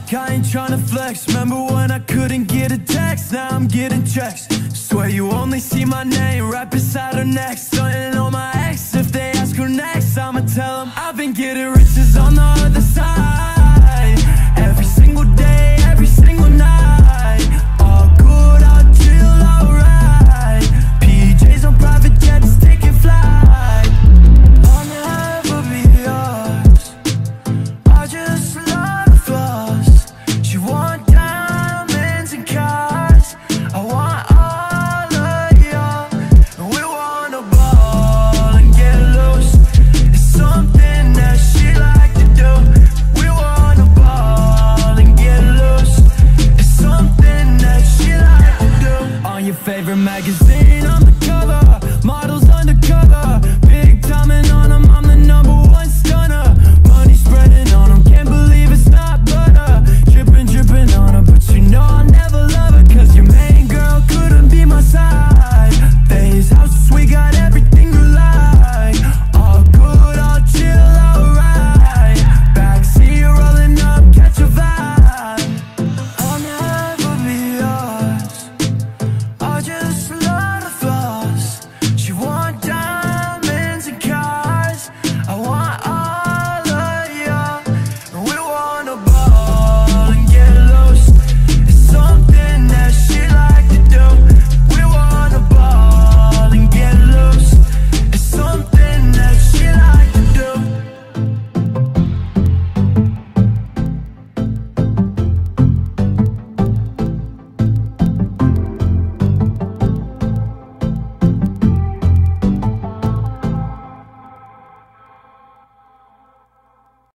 back, I ain't tryna flex. Remember when I couldn't get a text, now I'm getting checks. Swear you only see my name right beside her next Stunting on my ex, if they ask her next, I'ma tell them I've been getting favorite magazine